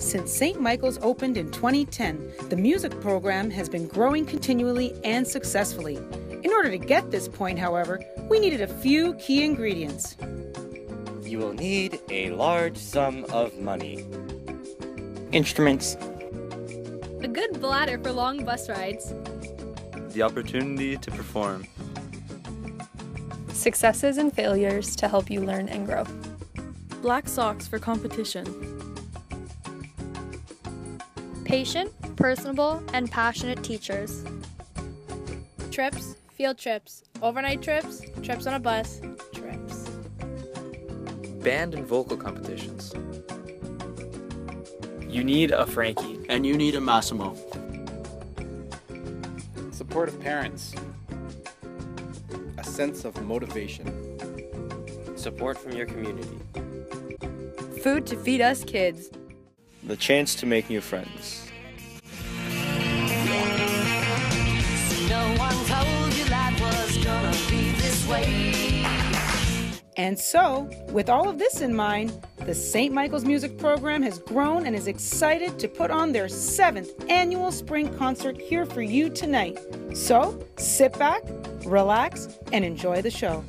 Since St. Michael's opened in 2010, the music program has been growing continually and successfully. In order to get this point, however, we needed a few key ingredients. You will need a large sum of money. Instruments. A good bladder for long bus rides. The opportunity to perform. Successes and failures to help you learn and grow. Black socks for competition. Patient, personable, and passionate teachers. Trips, field trips, overnight trips, trips on a bus, trips. Band and vocal competitions. You need a Frankie. And you need a Massimo. Supportive parents. A sense of motivation. Support from your community. Food to feed us kids. The chance to make new friends. And so, with all of this in mind, the St. Michael's Music Program has grown and is excited to put on their seventh annual spring concert here for you tonight. So, sit back, relax, and enjoy the show.